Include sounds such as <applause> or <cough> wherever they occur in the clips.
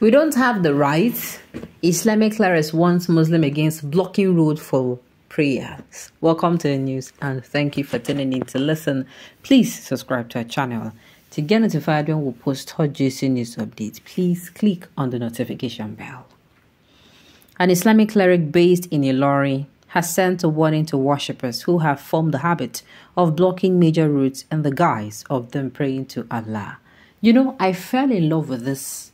We don't have the right. Islamic clerics warns Muslim against blocking road for prayers. Welcome to the news and thank you for tuning in to listen. Please subscribe to our channel. To get notified when we post hot juicy news updates, please click on the notification bell. An Islamic cleric based in Ilorin has sent a warning to worshippers who have formed the habit of blocking major routes in the guise of them praying to Allah. You know, I fell in love with this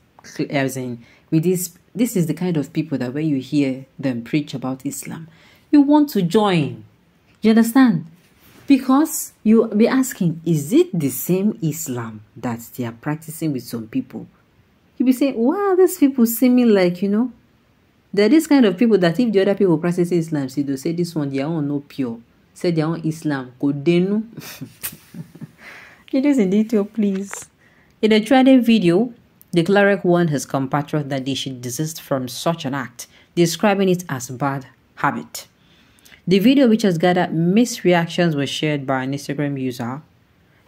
as in with this this is the kind of people that when you hear them preach about Islam, you want to join. You understand? Because you be asking, is it the same Islam that they are practicing with some people? You be saying, wow, these people seeming like, you know, they're this kind of people that if the other people practice Islam, see, they say this one, their own no pure. Say their own Islam. Go denu. it is in detail, please. In a trending video, the cleric warned his compatriots that they should desist from such an act, describing it as bad habit. The video, which has gathered mixed reactions, was shared by an Instagram user.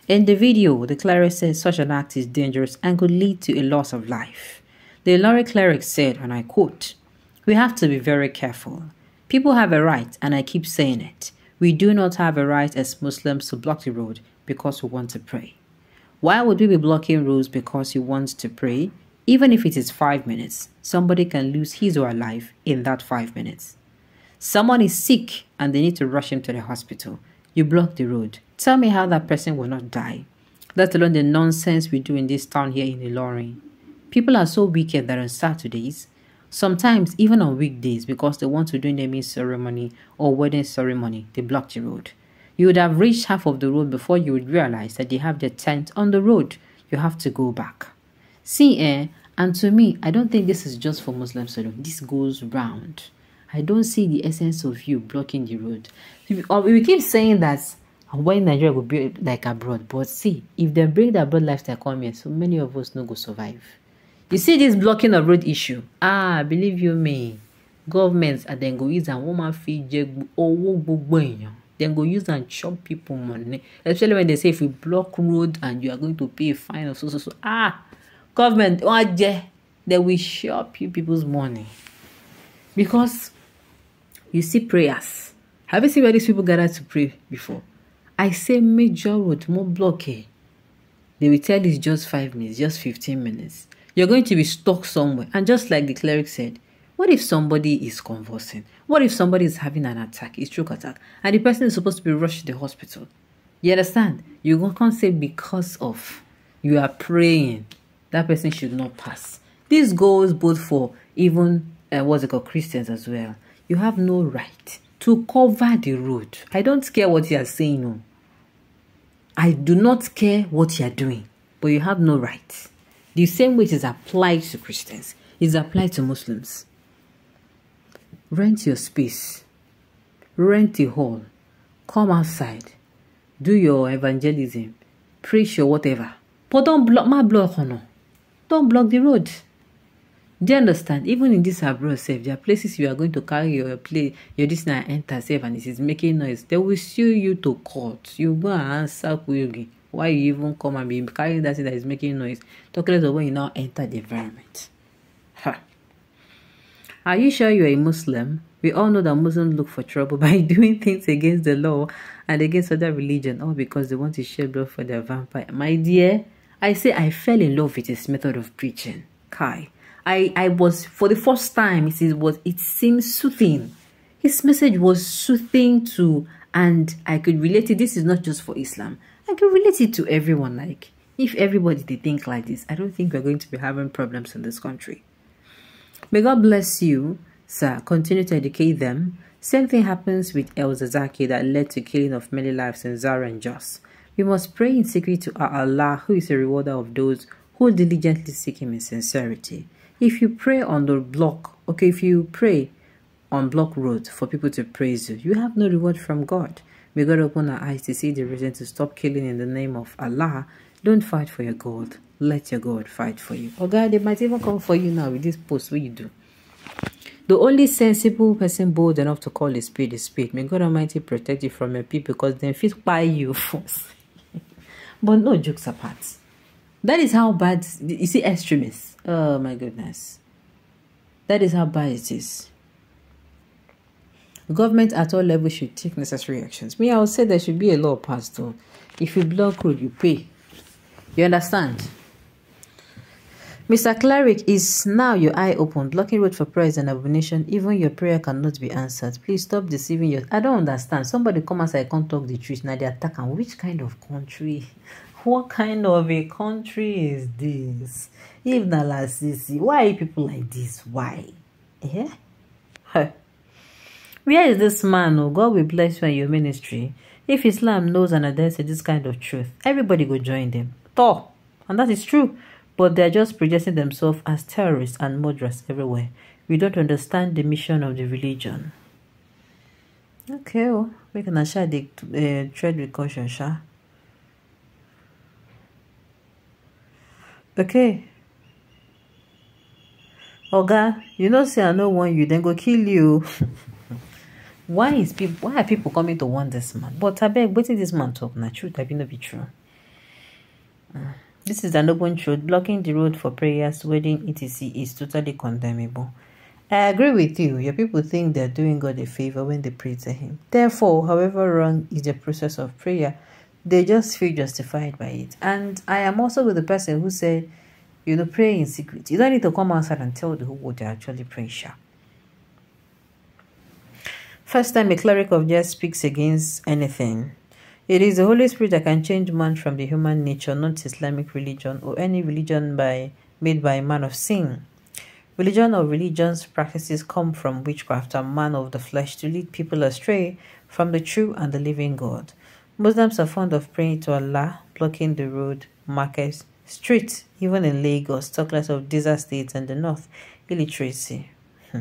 In the video, the cleric says such an act is dangerous and could lead to a loss of life. The Ilorin cleric said, and I quote, We have to be very careful. People have a right, and I keep saying it. We do not have a right as Muslims to block the road because we want to pray. Why would we be blocking roads because he wants to pray? Even if it is five minutes, somebody can lose his or her life in that five minutes. Someone is sick and they need to rush him to the hospital. You block the road. Tell me how that person will not die. Let alone the nonsense we do in this town here in Ilorin. People are so wicked that on Saturdays, sometimes even on weekdays, because they want to do naming ceremony or wedding ceremony, they block the road. You would have reached half of the road before you would realize that they have their tent on the road. You have to go back. See, eh? And to me, I don't think this is just for Muslims alone. This goes round. I don't see the essence of you blocking the road. We keep saying that when Nigeria will be like abroad, but see, if they bring the abroad lifestyle come here, so many of us no go survive. You see this blocking of road issue? Ah, believe you me, governments are then go use and woman fee owó gbogbo èèyàn. Then go use and chop people money. Especially when they say if you block road and you are going to pay a fine of so so so. Ah, government, they will chop you people's money. Because you see prayers. Have you seen where these people gather to pray before? I say major road, more block They will tell you it's just five minutes, just 15 minutes. You're going to be stuck somewhere. And just like the cleric said, what if somebody is convulsing? What if somebody is having an attack, a stroke attack, and the person is supposed to be rushed to the hospital? You understand? You can't say because of you are praying, that person should not pass. This goes both for even uh, what's it called Christians as well. You have no right to cover the road. I don't care what you are saying. No. I do not care what you are doing, but you have no right. The same it is applied to Christians is applied to Muslims. Rent your space. Rent a hall. Come outside. Do your evangelism. Preach your whatever. But don't block my block, no. Don't block the road. Do you understand? Even in this abroad, safe, there are places you are going to carry your play, your this and enter safe, and it is making noise. They will sue you to court. You go and answer. Why you even come and be carrying that thing that is making noise? Talk less of when you now enter the environment. Are you sure you're a Muslim? We all know that Muslims look for trouble <laughs> by doing things against the law and against other religion, all because they want to shed blood for their vampire. My dear, I say I fell in love with his method of preaching. Kai. I, I was, for the first time, it, was, it seemed soothing. His message was soothing to, and I could relate it. This is not just for Islam. I could relate it to everyone. Like, if everybody did think like this, I don't think we're going to be having problems in this country. May God bless you, sir. Continue to educate them. Same thing happens with El-Zakzaky that led to killing of many lives in Zaria and Jos. We must pray in secret to our Allah, who is a rewarder of those who diligently seek Him in sincerity. If you pray on the block, okay, if you pray on block road for people to praise you, you have no reward from God. May God open our eyes to see the reason to stop killing in the name of Allah. Don't fight for your God let your God fight for you. Oh God, they might even come for you now with this post. What you do? The only sensible person bold enough to call a spade a spade. May God Almighty protect you from your people because they fit by you <laughs> first. but no jokes apart. That is how bad you see extremists. Oh my goodness. That is how bad it is. Government at all levels should take necessary actions. Me, I would say there should be a law passed on. If you block road, you pay. You understand? Mr. Cleric, is now your eye open? Blocking road for prayer is an abomination. Even your prayer cannot be answered. Please stop deceiving your. I don't understand. Somebody come and say I can't talk the truth. Now they attack. And which kind of country? <laughs> What kind of a country is this? If not Sisi, why people like this? Why? Yeah? Where is this man? Oh, God will bless you and your ministry. If Islam knows and adheres to this kind of truth, everybody will join them. Toh. And that is true. But they're just projecting themselves as terrorists and murderers everywhere. We don't understand the mission of the religion. Okay, well, we can share the uh, tread with caution, sha. Okay. Oga, you know say I no want you, then go kill you. <laughs> why is people why are people coming to want this man? But I beg, what is this man talk? Na truth, I be not be true. This is an open truth. Blocking the road for prayers, wedding, etc. is totally condemnable. I agree with you. Your people think they're doing God a favor when they pray to Him. Therefore, however wrong is the process of prayer, they just feel justified by it. And I am also with the person who said, you know, pray in secret. You don't need to come outside and tell the whole world you're actually praying. First time a cleric of just speaks against anything it is the Holy Spirit that can change man from the human nature, not Islamic religion or any religion by made by man of sin. Religion or religion's practices come from witchcraft and man of the flesh to lead people astray from the true and the living God. Muslims are fond of praying to Allah, blocking the road, markets, streets, even in Lagos, talk less of desert states and the north, illiteracy. Hmm.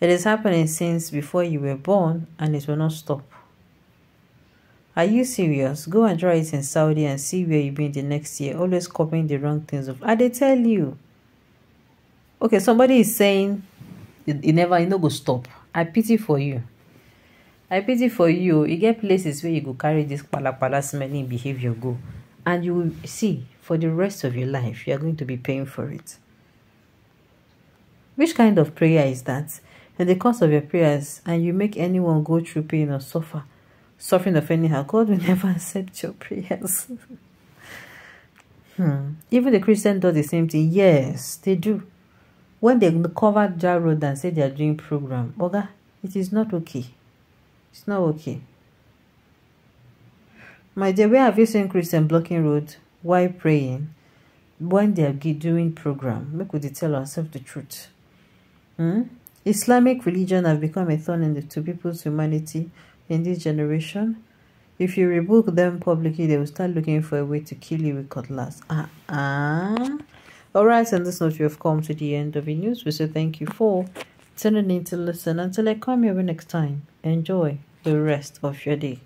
It is happening since before you were born and it will not stop. Are you serious? Go and try it in Saudi and see where you'll be in the next year. Always copying the wrong things. Of, I they tell you. Okay, somebody is saying you, never you know go stop. I pity for you. I pity for you. You get places where you go carry this pala pala smelling behavior go. And you will see for the rest of your life you are going to be paying for it. Which kind of prayer is that? In the course of your prayers, and you make anyone go through pain or suffer suffering of anyhow, God will never accept your prayers. hmm. Even the Christian does the same thing. Yes, they do. When they cover that road and say they are doing program, Oga, it is not okay. It's not okay. My dear, where have you seen Christian blocking road while praying when they are doing program? Make we tell ourselves the truth. Hmm? Islamic religion have become a thorn in the, to people's humanity in this generation. If you rebuke them publicly, they will start looking for a way to kill you with cutlass. Ah, uh uh. Alright, and this note, we have come to the end of the news. We say thank you for tuning in to listen. Until I come here next time, enjoy the rest of your day.